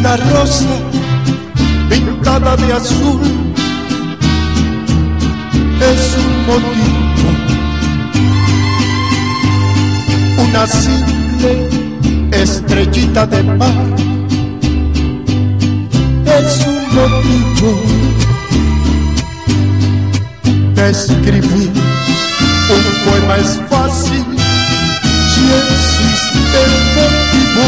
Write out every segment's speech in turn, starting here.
una rosa pintada de azul es un motivo una simple estrellita de mar. Es un motivo de escribir. Un poema es fácil si existe el motivo.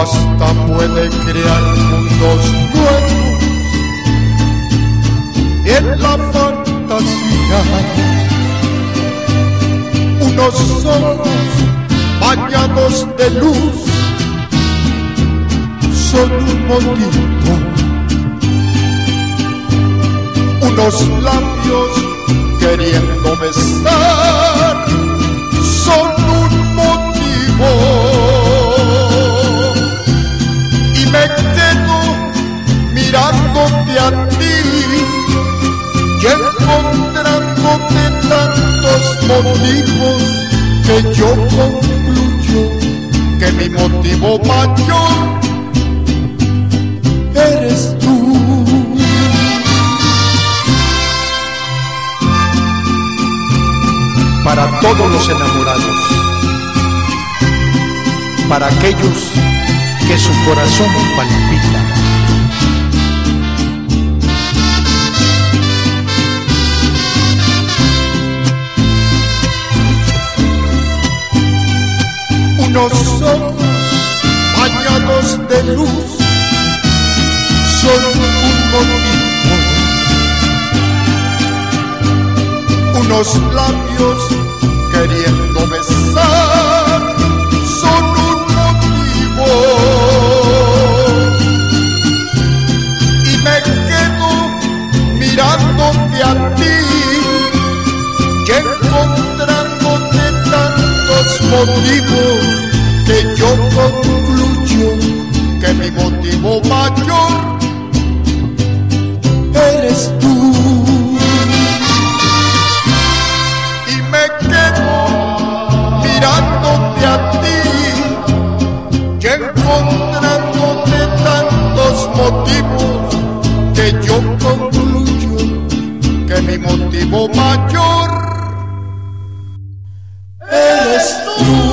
Hasta puede crear mundos nuevos en la fantasía. Unos ojos bañados de luz son un motivo. Unos labios queriendo besar motivos que yo concluyo que mi motivo mayor eres tú. Para todos los enamorados, para aquellos que su corazón palpita. Unos ojos bañados de luz son un motivo. Unos labios queriendo besar son un motivo. mirándote a ti y encontrándote tantos motivos mayor eres tú. Y me quedo mirándote a ti y encontrándote tantos motivos que yo concluyo que mi motivo mayor eres tú.